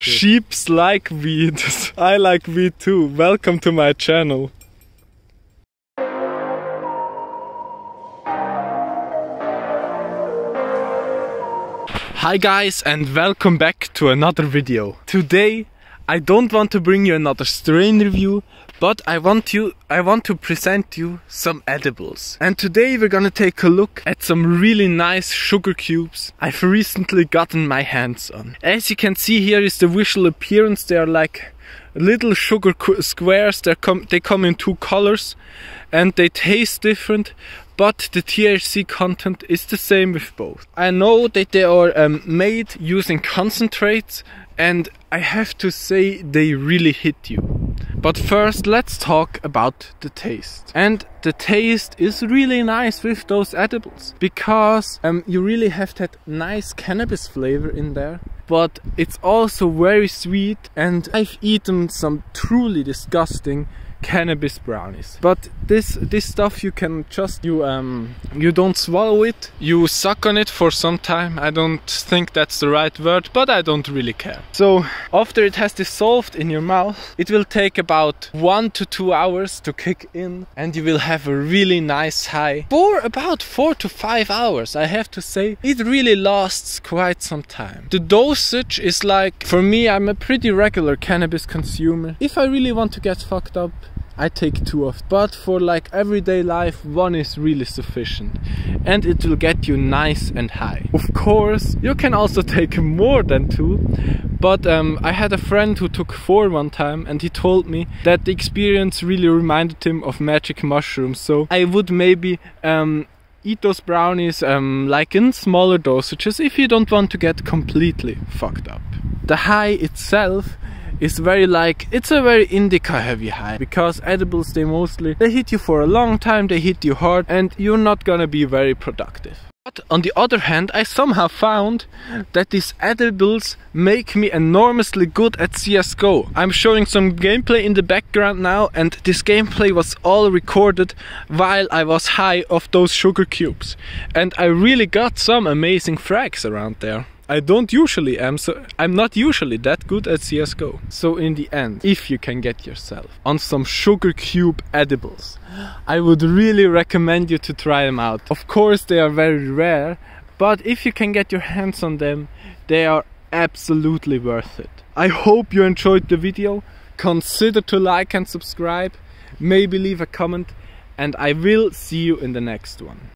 Sheeps like weed. I like weed too. Welcome to my channel. Hi guys and welcome back to another video. Today I don't want to bring you another strain review, but I want you I want to present you some edibles. And today we're gonna take a look at some really nice sugar cubes I've recently gotten my hands on. As you can see here is the visual appearance. They are like little sugar squares. They come they come in two colors and they taste different but the THC content is the same with both. I know that they are um, made using concentrates and I have to say they really hit you. But first let's talk about the taste. And the taste is really nice with those edibles because um, you really have that nice cannabis flavor in there but it's also very sweet and I've eaten some truly disgusting cannabis brownies. But this this stuff you can just you um you don't swallow it. You suck on it for some time. I don't think that's the right word but i don't really care. So after it has dissolved in your mouth it will take about one to two hours to kick in and you will have a really nice high for about four to five hours i have to say. It really lasts quite some time. The dosage is like for me i'm a pretty regular cannabis consumer. If i really want to get fucked up I take two of but for like everyday life one is really sufficient. And it will get you nice and high. Of course you can also take more than two but um, I had a friend who took four one time and he told me that the experience really reminded him of magic mushrooms. So I would maybe um, eat those brownies um, like in smaller dosages if you don't want to get completely fucked up. The high itself is very like it's a very indica heavy high because edibles they mostly they hit you for a long time they hit you hard and you're not gonna be very productive but on the other hand, I somehow found that these edibles make me enormously good at CSGO. I'm showing some gameplay in the background now and this gameplay was all recorded while I was high of those sugar cubes. And I really got some amazing frags around there. I don't usually am, so I'm not usually that good at CSGO. So in the end, if you can get yourself on some sugar cube edibles, I would really recommend you to try them out. Of course they are very rare, but if you can get your hands on them, they are absolutely worth it. I hope you enjoyed the video. Consider to like and subscribe, maybe leave a comment, and I will see you in the next one.